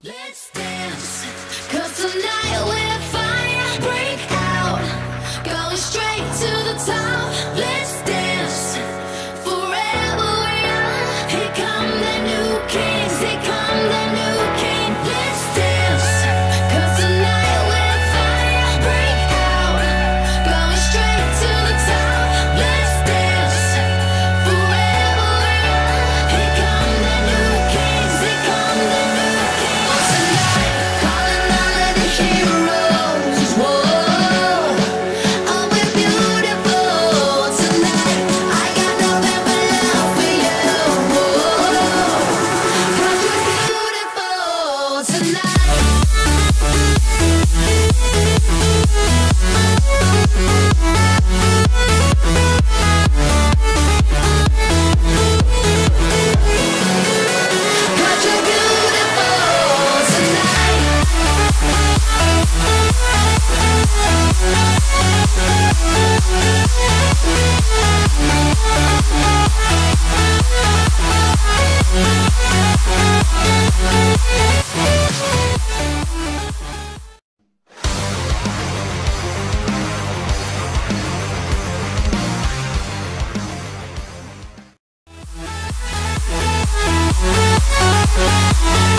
Let's dance.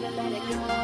gotta let it go.